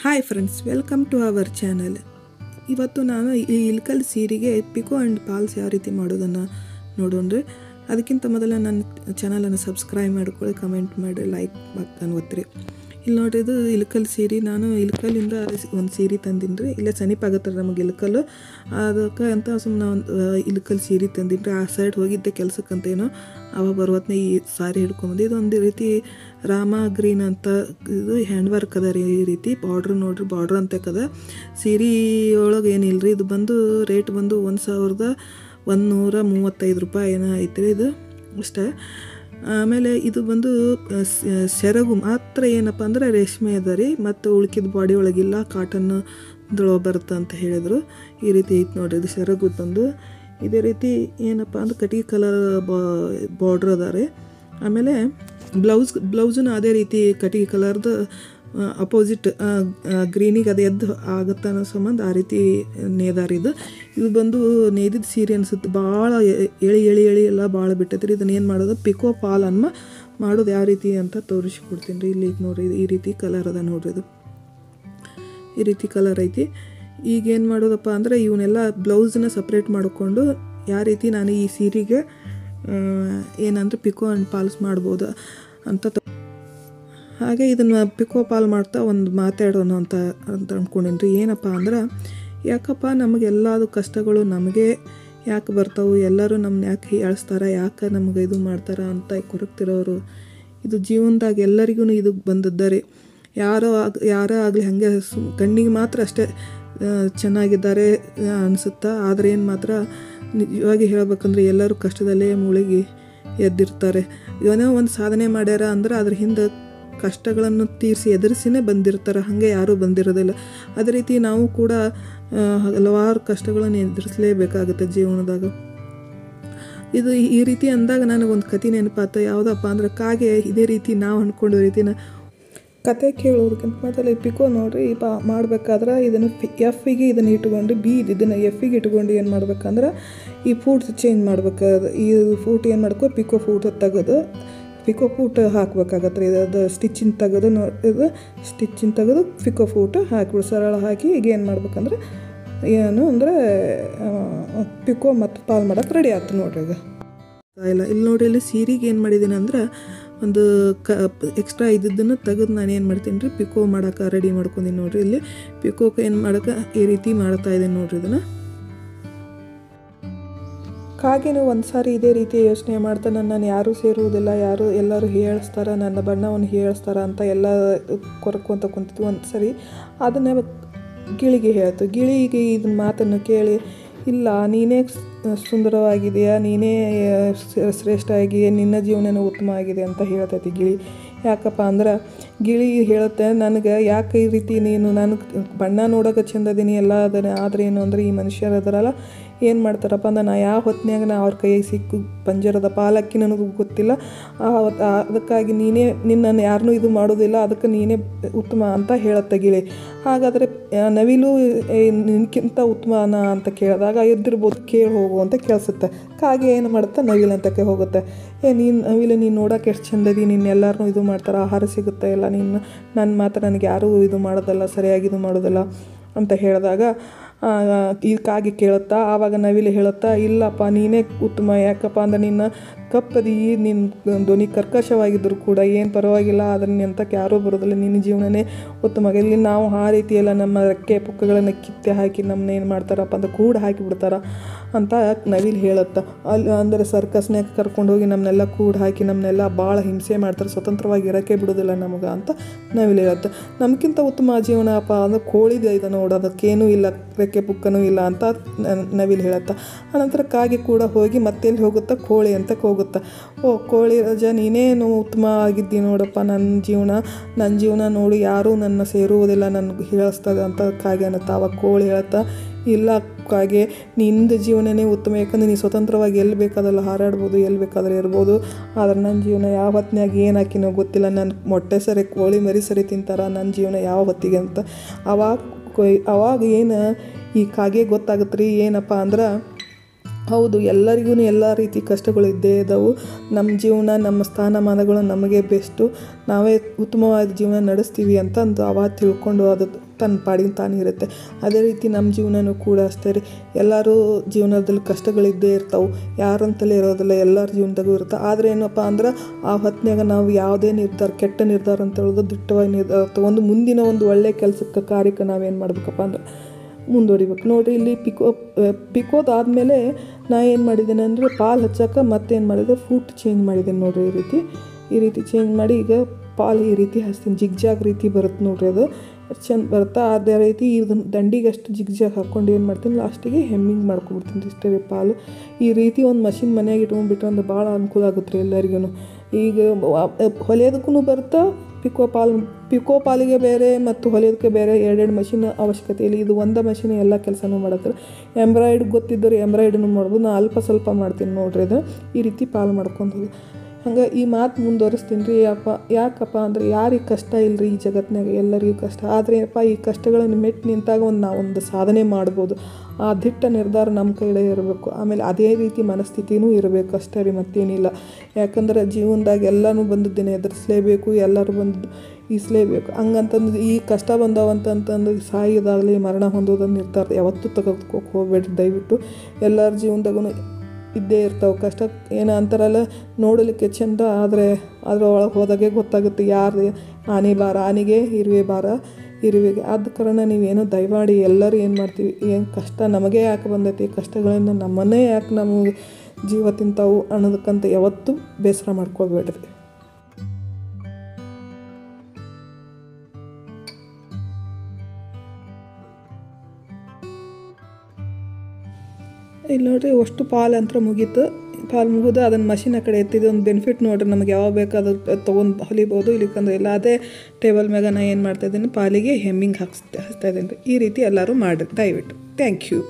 Hi friends welcome to our channel ಇವತ್ತು ನಾನು ಈ ಇಲ್ಕಲ್ ಸೀರೆಗೆ ಪಿಕೋ ಆ್ಯಂಡ್ ಪಾಲ್ಸ್ ಯಾವ ರೀತಿ ಮಾಡೋದನ್ನು ನೋಡೋಣ್ರಿ ಅದಕ್ಕಿಂತ ಮೊದಲು ನನ್ನ ಚಾನಲನ್ನು ಸಬ್ಸ್ಕ್ರೈಬ್ ಮಾಡ್ಕೊಳ್ಳಿ ಕಮೆಂಟ್ ಮಾಡಿ ಲೈಕ್ ಮಾಡ್ತಾನೆ ಒತ್ತಿರಿ ಇಲ್ಲಿ ಇದು ಇಲ್ಕಲ್ ಸೀರೆ ನಾನು ಇಲ್ಕಲ್ಲಿಂದ ಒಂದು ಸೀರೆ ತಂದಿನ್ರಿ ಇಲ್ಲೇ ಸಮೀಪ ಆಗತ್ತೆ ನಮಗೆ ಇಲ್ಕಲ್ಲು. ಅದಕ್ಕೆ ಅಂತ ಸುಮ್ಮನೆ ಒಂದು ಇಲಕಲ್ ಸೀರೆ ತಂದಿನ್ರಿ ಆ ಸೈಡ್ ಹೋಗಿದ್ದೆ ಕೆಲಸಕ್ಕಂತೇನೋ. ಅವಾಗ ಬರುವತ್ನ ಈ ಸಾರಿ ಹಿಡ್ಕೊಂಬಂದು. ಇದು ಒಂದು ರೀತಿ ರಾಮ ಗ್ರೀನ್ ಅಂತ ಇದು ಹ್ಯಾಂಡ್ ವರ್ಕ್ ಅದ ರೀ ಈ ರೀತಿ. ಬಾರ್ಡ್ರ್ ನೋಡ್ರಿ, ಬಾರ್ಡ್ರ್ ಅಂತ ಕದ ಸೀರೆ ಒಳಗೆ ಏನಿಲ್ಲ ರೀ ಇದು ಬಂದು ರೇಟ್ ಬಂದು ಒಂದು ಸಾವಿರದ ಒಂದು ನೂರ ಮೂವತ್ತೈದು ರೂಪಾಯಿ ಏನೋ ಐತ್ರಿ ಇದು. ಅಷ್ಟೇ. ಆಮೇಲೆ ಇದು ಬಂದು ಸೆರಗು ಮಾತ್ರ ಏನಪ್ಪ ಅಂದರೆ ರೇಷ್ಮೆ ಅದ ರೀ. ಮತ್ತು ಉಳ್ಕಿದ ಬಾಡಿ ಒಳಗಿಲ್ಲ ಕಾಟನ್ ದೊಳ ಬರುತ್ತೆ ಅಂತ ಹೇಳಿದರು. ಈ ರೀತಿ ಐತೆ ನೋಡ್ರಿ, ಇದು ಸೆರಗು ತಂದು. ಇದೇ ರೀತಿ ಏನಪ್ಪ ಅಂದ್ರೆ ಕಟ್ಟಿಗೆ ಕಲರ್ ಬಾರ್ಡ್ರ್ ಅದ ಆಮೇಲೆ ಬ್ಲೌಸ್ ಬ್ಲೌಸನ್ನು ಅದೇ ರೀತಿ ಕಟ್ಟಿಗೆ ಕಲರ್ದು ಅಪೋಸಿಟ್ ಗ್ರೀನಿಗೆ ಅದು ಎದ್ದು ಆಗುತ್ತೆ ಅನ್ನೋ ಸಂಬಂಧ ಆ ರೀತಿ ನೇದಾರ ಇದು. ಇದು ಬಂದು ನೇದಿದ ಸೀರೆ ಅನ್ಸುತ್ತೆ. ಭಾಳ ಎಳಿ ಎಳಿ ಎಳಿ ಎಲ್ಲ ಭಾಳ ಬಿಟ್ಟೈತ್ರಿ. ಇದನ್ನ ಏನು ಮಾಡೋದು? ಪಿಕೋ ಪಾಲ್ ಅನ್ನ ಮಾಡೋದು ಯಾವ ರೀತಿ ಅಂತ ತೋರಿಸ್ಕೊಡ್ತೀನಿ ರೀ. ಇಲ್ಲಿ ನೋಡ್ರಿ, ಈ ರೀತಿ ಕಲರ್ ಅದ ನೋಡ್ರಿ ಇದು. ಈ ರೀತಿ ಕಲರ್ ಐತಿ. ಈಗ ಏನು ಮಾಡೋದಪ್ಪ ಅಂದರೆ ಇವನ್ನೆಲ್ಲ ಬ್ಲೌಸನ್ನ ಸಪ್ರೇಟ್ ಮಾಡಿಕೊಂಡು ಯಾವ ರೀತಿ ನಾನು ಈ ಸೀರೆಗೆ ಏನಂದ್ರೆ ಪಿಕೋ ಆ್ಯಂಡ್ ಪಾಲ್ಸ್ ಮಾಡ್ಬೋದು ಅಂತ ಹಾಗೆ ಇದನ್ನು ಪಿಕೋಪಾಲ್ ಮಾಡ್ತಾ ಒಂದು ಮಾತಾಡೋಣ ಅಂತ ಅಂತ ಅಂದ್ಕೊಂಡಿದ್ದು ಏನಪ್ಪ ಅಂದ್ರೆ, ಯಾಕಪ್ಪ ನಮಗೆಲ್ಲದು ಕಷ್ಟಗಳು ನಮಗೆ ಯಾಕೆ ಬರ್ತಾವೆ, ಎಲ್ಲರೂ ನಮ್ಮನ್ನ ಯಾಕೆ ಹೀಯಾಳಿಸ್ತಾರೆ ಯಾಕೆ ನಮ್ಗೆ ಇದು ಮಾಡ್ತಾರೆ ಅಂತ ಕೊರಗ್ತಿರೋರು. ಇದು ಜೀವನದಾಗ ಎಲ್ಲರಿಗೂ ಇದು ಬಂದಿದ್ದಾರೆ. ಯಾರೋ ಆಗ, ಯಾರೋ ಆಗಲಿ ಹಾಗೆ ಕಣ್ಣಿಗೆ ಮಾತ್ರ ಅಷ್ಟೇ ಚೆನ್ನಾಗಿದ್ದಾರೆ ಅನಿಸುತ್ತಾ? ಆದರೆ ಏನು ಮಾತ್ರ ನಿಜವಾಗಿ ಹೇಳ್ಬೇಕಂದ್ರೆ ಎಲ್ಲರೂ ಕಷ್ಟದಲ್ಲೇ ಮುಳುಗಿ ಎದ್ದಿರ್ತಾರೆ. ಏನೋ ಒಂದು ಸಾಧನೆ ಮಾಡ್ಯಾರ ಅಂದ್ರೆ ಅದ್ರ ಹಿಂದೆ ಕಷ್ಟಗಳನ್ನು ತೀರಿಸಿ ಎದುರಿಸಿನೇ ಬಂದಿರ್ತಾರೆ. ಹಾಗೆ ಯಾರೂ ಬಂದಿರೋದಿಲ್ಲ. ಅದೇ ರೀತಿ ನಾವು ಕೂಡ ಹಲವಾರು ಕಷ್ಟಗಳನ್ನು ಎದುರಿಸಲೇಬೇಕಾಗುತ್ತೆ ಜೀವನದಾಗ. ಇದು ಈ- ರೀತಿ ಅಂದಾಗ ನನಗೊಂದು ಕತೆ ನೆನಪಾತ. ಯಾವುದಪ್ಪ ಅಂದ್ರೆ, ಕಾಗೆ ಇದೇ ರೀತಿ ನಾವು ಅಂದ್ಕೊಂಡಿರೋ ರೀತಿನ ಕತೆ ಕೇಳೋದಕ್ಕಿಂತ ಮೊದಲು ಪಿಕೋ ನೋಡ್ರಿ, ಪಾ, ಮಾಡಬೇಕಾದ್ರೆ ಇದನ್ನು ಎಫಿಗೆ ಇದನ್ನು ಇಟ್ಕೊಂಡು ಬಿ ಇದನ್ನು ಎಫಿಗೆ ಇಟ್ಕೊಂಡು ಏನು ಮಾಡ್ಬೇಕಂದ್ರೆ, ಈ ಫೂಟ್ ಚೇಂಜ್ ಮಾಡ್ಬೇಕಾದ್ರೆ ಈ ಫೂಟ್ ಏನು ಮಾಡ್ಕೋ, ಪಿಕೋ ಫೂಟ್ ತೆಗೆದು ಪಿಕೋ ಫೂಟ್ ಹಾಕ್ಬೇಕಾಗತ್ತೆ ರೀ ಅದು ಸ್ಟಿಚಿಂಗ್ ತೆಗೆದು ಇದು ಸ್ಟಿಚಿಂಗ್ ತೆಗೆದು ಪಿಕೋ ಫೂಟ್ ಹಾಕ್ಬಿಡು. ಸರಳ ಹಾಕಿ ಈಗ ಏನು ಮಾಡ್ಬೇಕಂದ್ರೆ, ಏನು ಅಂದರೆ ಪಿಕೋ ಮತ್ತು ಪಾಲ್ ಮಾಡಕ್ಕೆ ರೆಡಿ ಆಯ್ತು ನೋಡ್ರಿ ಈಗ. ಇಲ್ಲ, ಇಲ್ಲಿ ನೋಡಿ, ಇಲ್ಲಿ ಸೀರೆಗೆ ಏನು ಮಾಡಿದ್ದೀನಿ ಅಂದ್ರೆ, ಒಂದು ಕ ಎಕ್ಸ್ಟ್ರಾ ಇದ್ದಿದ್ದನ್ನು ತೆಗೆದು ನಾನು ಏನು ಮಾಡ್ತೀನಿ ರೀ ಪಿಕೋ ಮಾಡೋಕೆ ರೆಡಿ ಮಾಡ್ಕೊಂಡಿನಿ ನೋಡ್ರಿ. ಇಲ್ಲಿ ಪಿಕೋಕ್ಕೆ ಏನು ಮಾಡೋಕೆ ಈ ರೀತಿ ಮಾಡ್ತಾ ಇದ್ದೀನಿ ನೋಡ್ರಿ ಇದನ್ನು. ಕಾಗೆನೂ ಒಂದು ಸಾರಿ ಇದೇ ರೀತಿ ಯೋಚನೆ ಮಾಡ್ತಾ ನಾನು ಯಾರೂ ಸೇರುವುದಿಲ್ಲ, ಯಾರು ಎಲ್ಲರೂ ಹೇಳಿಸ್ತಾರೆ, ನನ್ನ ಬಣ್ಣವನ್ನು ಹೇಳಿಸ್ತಾರೆ ಅಂತ ಎಲ್ಲ ಕೊರಕೊಂತ ಕುಂತಿದ್ವು ಒಂದು ಸರಿ. ಅದನ್ನೇ ಗಿಳಿಗೆ ಹೇಳ್ತು. ಗಿಳಿಗೆ ಇದನ್ನ ಮಾತನ್ನು ಕೇಳಿ, ಇಲ್ಲ, ನೀನೇ ಸುಂದರವಾಗಿದೆಯಾ ನೀನೇ ಶ್ರೇಷ್ಠ ಆಗಿದೆಯಾ ನಿನ್ನ ಜೀವನನೂ ಉತ್ತಮ ಆಗಿದೆ ಅಂತ ಹೇಳ್ತೈತಿ ಗಿಳಿ. ಯಾಕಪ್ಪ ಅಂದ್ರೆ ಗಿಳಿ ಹೇಳುತ್ತೆ, ನನಗೆ ಯಾಕೆ ಈ ರೀತಿ ನೀನು, ನಾನು ಬಣ್ಣ ನೋಡೋಕೆ ಚಂದ ಅದೀನಿ ಎಲ್ಲ ಅದನ್ನ ಆದರೆ ಏನು ಅಂದರೆ ಈ ಮನುಷ್ಯರು ಅದರಲ್ಲ ಏನು ಮಾಡ್ತಾರಪ್ಪ ಅಂದ್ರೆ ನಾ ಯಾವ ಹೊತ್ತಿನಾಗ ನಾ ಅವ್ರ ಕೈಯಾಗ ಸಿಕ್ಕು ಪಂಜರದ ಪಾಲಕ್ಕಿ ನನಗೂ ಗೊತ್ತಿಲ್ಲ. ಅದಕ್ಕಾಗಿ ನೀನೇ, ನಿನ್ನನ್ನು ಯಾರನ್ನೂ ಇದು ಮಾಡೋದಿಲ್ಲ, ಅದಕ್ಕೆ ನೀನೇ ಉತ್ತಮ ಅಂತ ಹೇಳುತ್ತೆ ಗಿಳಿ. ಹಾಗಾದರೆ ನವಿಲು ನಿನ್ಕಿಂತ ಉತ್ತಮನ ಅಂತ ಕೇಳಿದಾಗ ಎದ್ದಿರ್ಬೋದು, ಕೇಳಿ ಹೋಗು ಅಂತ ಕೇಳಿಸುತ್ತೆ. ಕಾಗೆ ಏನು ಮಾಡುತ್ತೆ ನವಿಲು ಅಂತಕ್ಕೆ ಹೋಗುತ್ತೆ. ಏ, ನೀನು, ನವಿಲು, ನೀನು ನೋಡೋಕೆ ಎಷ್ಟು ಚಂದದಿ ನೀನು ಎಲ್ಲರನ್ನೂ ಇದು ಮಾಡ್ತಾರೆ, ಆಹಾರ ಸಿಗುತ್ತೆ, ಎಲ್ಲ ನೀನು ನನ್ನ ಮಾತ್ರ ನನಗೆ ಯಾರೂ ಇದು ಮಾಡೋದಲ್ಲ ಸರಿಯಾಗಿ ಇದು ಮಾಡೋದಲ್ಲ ಅಂತ ಹೇಳಿದಾಗ ಆ, ಈ ಕಾಗೆ ಕೇಳುತ್ತಾ ಆವಾಗ ನವಿಲು ಹೇಳುತ್ತಾ ಇಲ್ಲಪ್ಪ ನೀನೇ ಉತ್ತಮ ಯಾಕಪ್ಪ ಅಂದ್ರೆ ನಿನ್ನ ಕಪ್ಪದಿ ನಿನ್ನ ಧ್ವನಿ ಕರ್ಕಶವಾಗಿದ್ದರೂ ಕೂಡ ಏನು ಪರವಾಗಿಲ್ಲ ಅದನ್ನು ನಿಂತಕ್ಕೆ ಯಾರೂ ಬರೋದಿಲ್ಲ ನಿನ್ನ ಜೀವನನೇ ಉತ್ತಮ ಇಲ್ಲಿ ನಾವು ಆ ರೀತಿ ಎಲ್ಲ ನಮ್ಮ ರೆಕ್ಕೆ ಪುಕ್ಕಗಳನ್ನು ಕಿತ್ತೆ ಹಾಕಿ ನಮ್ಮನ್ನ ಏನು ಮಾಡ್ತಾರಪ್ಪ ಅಂದ್ರೆ ಕೂಡ ಹಾಕಿ ಬಿಡ್ತಾರ ಅಂತ ನವಿಲು ಹೇಳುತ್ತಾ. ಅಲ್ಲಿ ಅಂದರೆ ಸರ್ಕಸ್ನ್ಯಾಗ ಕರ್ಕೊಂಡು ಹೋಗಿ ನಮ್ಮನ್ನೆಲ್ಲ ಕೂಡ ಹಾಕಿ ನಮ್ಮನ್ನೆಲ್ಲ ಭಾಳ ಹಿಂಸೆ ಮಾಡ್ತಾರೆ ಸ್ವತಂತ್ರವಾಗಿ ಇರೋಕ್ಕೆ ಬಿಡೋದಿಲ್ಲ ನಮಗೆ ಅಂತ ನವಿಲು ಹೇಳುತ್ತೆ. ನಮಗಿಂತ ಉತ್ತಮ ಜೀವನಪ್ಪ ಅಂದ್ರೆ ಕೋಳಿದೆ ಇದು ನೋಡು ಅದಕ್ಕೇನೂ ಇಲ್ಲ ರೆಕ್ಕೆ ಪುಕ್ಕನೂ ಇಲ್ಲ ಅಂತ ನವಿಲು ಹೇಳುತ್ತಾ. ಆನಂತರ ಕಾಗೆ ಕೂಡ ಹೋಗಿ ಮತ್ತೆಲ್ಲಿ ಹೋಗುತ್ತಾ? ಕೋಳಿ ಅಂತ ಹೋಗುತ್ತಾ. ಓ, ಕೋಳಿ ರಜ, ನೀನೇನು ಉತ್ತಮ ಆಗಿದ್ದಿ ನೋಡಪ್ಪ ನನ್ನ ಜೀವನ. ನನ್ನ ಜೀವನ ನೋಡಿ, ಯಾರೂ ನನ್ನ ಸೇರುವುದಿಲ್ಲ ನನಗೆ ಹೇಳಿಸ್ತದೆ ಅಂತ ಕಾಗೆ ಅನ್ನುತ್ತಾ. ಅವಾಗ ಕೋಳಿ ಹೇಳುತ್ತಾ, ಇಲ್ಲ ಕಾಗೆ, ನಿಂದು ಜೀವನನೇ ಉತ್ತಮ, ಯಾಕಂದರೆ ನೀನು ಸ್ವತಂತ್ರವಾಗಿ ಎಲ್ಲಿ ಬೇಕಾದಲ್ಲ ಹಾರಾಡ್ಬೋದು, ಎಲ್ಲಿ ಬೇಕಾದ್ರೆ ಇರ್ಬೋದು. ಆದರೆ ನನ್ನ ಜೀವನ ಯಾವ ಹೊತ್ತಿನಾಗ ಏನು ಹಾಕಿನೋ ಗೊತ್ತಿಲ್ಲ. ನನ್ನ ಮೊಟ್ಟೆ ಸರಿ, ಕೋಳಿ ಮರಿ ಸರಿ ತಿಂತಾರ? ನನ್ನ ಜೀವನ ಯಾವ ಹೊತ್ತಿಗೆ ಅಂತ. ಅವಾಗ ಅವಾಗ ಏನು ಈ ಕಾಗೆ ಗೊತ್ತಾಗುತ್ತೆ ರೀ ಏನಪ್ಪ ಅಂದ್ರೆ, ಹೌದು, ಎಲ್ಲರಿಗೂ ಎಲ್ಲ ರೀತಿ ಕಷ್ಟಗಳು ಇದ್ದೇ ಇದ್ದಾವೆ ನಮ್ಮ ಜೀವನ ನಮ್ಮ ಸ್ಥಾನಮಾನಗಳು ನಮಗೆ ಬೆಸ್ಟು. ನಾವೇ ಉತ್ತಮವಾದ ಜೀವನ ನಡೆಸ್ತೀವಿ ಅಂತ ಅಂದು ಅವಾಗ ತಿಳ್ಕೊಂಡು ಅದು ತನ್ನ ಪಾಡಿಗೆ ತಾನೇ ಇರುತ್ತೆ. ಅದೇ ರೀತಿ ನಮ್ಮ ಜೀವನನೂ ಕೂಡ ಅಷ್ಟೇ ರೀ. ಎಲ್ಲರೂ ಜೀವನದಲ್ಲಿ ಕಷ್ಟಗಳಿದ್ದೇ ಇರ್ತಾವೆ. ಯಾರಂತಲೇ ಇರೋದಿಲ್ಲ, ಎಲ್ಲರ ಜೀವನದಾಗೂ ಇರುತ್ತೆ. ಆದರೆ ಏನಪ್ಪ ಅಂದ್ರೆ, ಆ ಹೊತ್ತಿನಾಗ ನಾವು ಯಾವುದೇ ನಿರ್ಧಾರ, ಕೆಟ್ಟ ನಿರ್ಧಾರ ಅಂತ ಹೇಳೋದು ದಿಟ್ಟವಾಗಿ ನಿರ್ಧಾರ ಒಂದು ಮುಂದಿನ ಒಂದು ಒಳ್ಳೆಯ ಕೆಲಸಕ್ಕೆ ಕಾರ್ಯಕ್ಕೆ ನಾವೇನು ಮಾಡಬೇಕಪ್ಪ ಅಂದ್ರೆ ಮುಂದುವರಿಬೇಕು. ನೋಡಿರಿ ಇಲ್ಲಿ ಪಿಕೋ ಪಿಕೋದಾದಮೇಲೆ ನಾ ಏನು ಮಾಡಿದ್ದೇನೆ ಅಂದರೆ ಪಾಲು ಹಚ್ಚಕ್ಕೆ ಮತ್ತೇನು ಮಾಡಿದೆ? ಫೂಟ್ ಚೇಂಜ್ ಮಾಡಿದ್ದೇನೆ ನೋಡಿರಿ ಈ ರೀತಿ. ಈ ರೀತಿ ಚೇಂಜ್ ಮಾಡಿ ಈಗ ಪಾಲು ಈ ರೀತಿ ಹಚ್ತೀನಿ. ಜಿಗ್ಜಾಗ್ ರೀತಿ ಬರುತ್ತೆ ನೋಡ್ರಿ ಅದು. ಚೆಂದ ಬರುತ್ತೆ? ಅದೇ ರೀತಿ ಇದನ್ನು ದಂಡಿಗೆ ಅಷ್ಟು ಜಿಗ್ಜಾಗ್ ಹಾಕ್ಕೊಂಡು ಏನು ಮಾಡ್ತೀನಿ? ಲಾಸ್ಟಿಗೆ ಹೆಮ್ಮಿಂಗ್ ಮಾಡ್ಕೊಬಿಡ್ತೀನಿ ಇಷ್ಟೇ ರೀ ಪಾಲು. ಈ ರೀತಿ ಒಂದು ಮಷಿನ್ ಮನೆಯಾಗ ಇಟ್ಕೊಂಡ್ಬಿಟ್ರೆ ಅಂದ್ರೆ ಭಾಳ ಅನುಕೂಲ ಆಗುತ್ತೆ ರೀ ಎಲ್ಲರಿಗೂ ಈಗ ಹೊಲಿಯೋದಕ್ಕೂ ಬರುತ್ತಾ? ಪಿಕೋ ಪಾಲ್ ಪಿಕೋ ಪಾಲಿಗೆ ಬೇರೆ ಮತ್ತು ಹೊಲಿಯೋದಕ್ಕೆ ಬೇರೆ ಎರಡೆರಡು ಮಷಿನ್ ಅವಶ್ಯಕತೆ ಇಲ್ಲ ಇದು ಒಂದು ಮಷಿನ್ ಎಲ್ಲ ಕೆಲಸನೂ ಮಾಡತ್ತೆ. ಎಂಬ್ರಾಯ್ಡ್ ಗೊತ್ತಿದ್ದರೆ ಎಂಬ್ರಾಯ್ಡನ್ನು ಮಾಡ್ಬೋದು. ನಾನು ಅಲ್ಪ ಸ್ವಲ್ಪ ಮಾಡ್ತೀನಿ ನೋಡ್ರಿ ಅದು ಈ ರೀತಿ ಪಾಲು ಮಾಡ್ಕೊಂಡು ಹೋಗಿ. ಈ ಮಾತು ಮುಂದುವರಿಸ್ತೀನಿ ರೀ. ಅಪ್ಪ ಯಾಕಪ್ಪ ಅಂದ್ರೆ ಯಾರಿಗೆ ಕಷ್ಟ ಇಲ್ಲರಿ ಈ ಜಗತ್ತಿನಾಗ ಎಲ್ಲರಿಗೂ ಕಷ್ಟ. ಆದರೆ ಅಪ್ಪ ಈ ಕಷ್ಟಗಳನ್ನು ಮೆಟ್ಟು ನಿಂತಾಗ ಒಂದು ನಾವೊಂದು ಸಾಧನೆ ಮಾಡ್ಬೋದು. ಆ ದಿಟ್ಟ ನಿರ್ಧಾರ ನಮ್ಮ ಕೈಲೇ ಇರಬೇಕು. ಆಮೇಲೆ ಅದೇ ರೀತಿ ಮನಸ್ಥಿತಿನೂ ಇರಬೇಕು ಅಷ್ಟೇ ರೀ ಮತ್ತೇನಿಲ್ಲ. ಯಾಕಂದ್ರೆ ಜೀವನದಾಗ ಎಲ್ಲನೂ ಬಂದು ದಿನ ಎದುರಿಸಲೇಬೇಕು, ಎಲ್ಲರೂ ಬಂದು ಇಸ್ಲೇಬೇಕು ಹಂಗಂತಂದು ಈ ಕಷ್ಟ ಬಂದವಂತಂತಂದು ಸಾಯೋದಾಗಲಿ ಮರಣ ಹೊಂದೋದನ್ನು ನಿರ್ಧಾರ ಯಾವತ್ತೂ ತೆಗೆದುಕೋಕೆ ಹೋಗ್ಬೇಡ್ರಿ. ದಯವಿಟ್ಟು ಎಲ್ಲರ ಜೀವನದಾಗೂ ಇದ್ದೇ ಇರ್ತಾವೆ. ಕಷ್ಟ ಏನು ಅಂತಾರಲ್ಲ, ನೋಡಲಿಕ್ಕೆ ಚೆಂದ, ಆದರೆ ಅದ್ರ ಒಳಗೆ ಹೋದಾಗೆ ಗೊತ್ತಾಗುತ್ತೆ ಯಾರು ಆನೆ ಬಾರ ಆನೆಗೆ ಇರುವೆ ಬಾರ ಇರುವೆಗೆ. ಆದ ಕಾರಣ ನೀವೇನೋ ದಯಮಾಡಿ ಎಲ್ಲರೂ ಏನು ಮಾಡ್ತೀವಿ? ಏನು ಕಷ್ಟ ನಮಗೆ ಯಾಕೆ ಬಂದೈತಿ? ಕಷ್ಟಗಳನ್ನು ನಮ್ಮನ್ನೇ ಯಾಕೆ ನಮಗೆ ಜೀವ ತಿಂತಾವು ಅನ್ನೋದಕ್ಕಂತ ಯಾವತ್ತೂ ಬೇಸರ ಮಾಡ್ಕೋಬೇಡ್ರಿ ಇಲ್ಲಿ ನೋಡ್ರಿ, ಅಷ್ಟು ಪಾಲು ಅಂತ ಮುಗೀತು. ಪಾಲು ಮುಗಿದು ಅದನ್ನು ಮಷಿನ್ ಆ ಕಡೆ ಎತ್ತಿದ್ದು, ಒಂದು ಬೆನಿಫಿಟ್ ನೋಡ್ರಿ ನಮಗೆ ಯಾವಾಗ ಬೇಕಾದ್ರೂ ತೊಗೊಂಡು ಹೊಲಿಬೋದು ಇಲ್ಲಿಕಂದ್ರೆ ಇಲ್ಲ, ಅದೇ ಟೇಬಲ್ ಮ್ಯಾಗ ನಾನು ಏನು ಮಾಡ್ತಾಯಿದ್ದೀನಿ ಪಾಲಿಗೆ ಹೆಮ್ಮಿಂಗ್ ಹಾಕ್ಸ್ ಹಚ್ತಾ ಇದ್ದೀನಿ. ಈ ರೀತಿ ಎಲ್ಲರೂ ಮಾಡಿರಿ, ದಯವಿಟ್ಟು. Thank you